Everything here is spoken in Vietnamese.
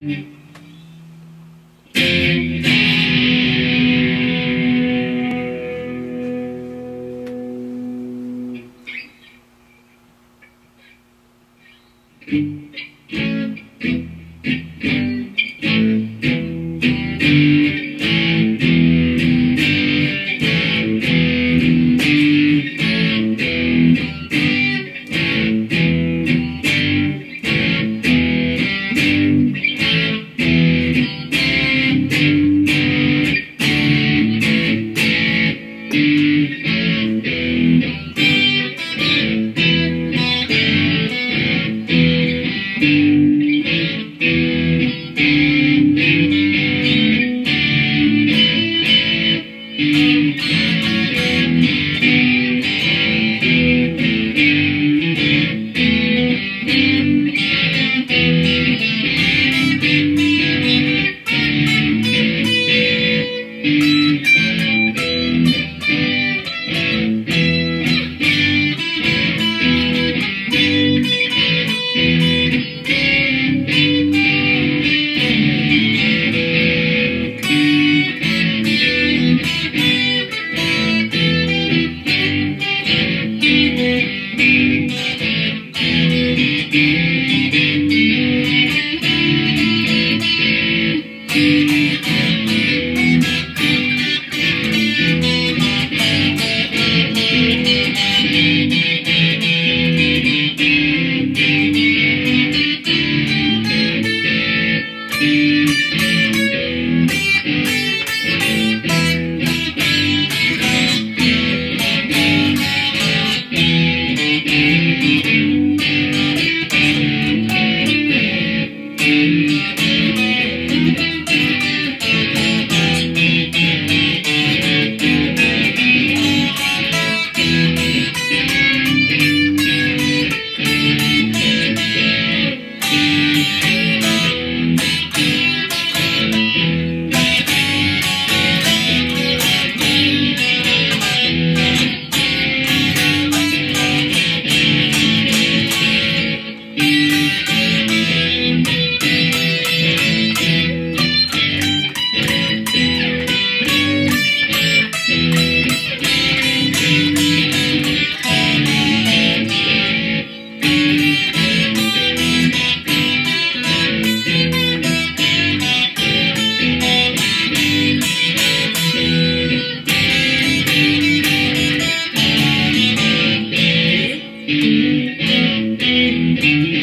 嗯。Música Thank you.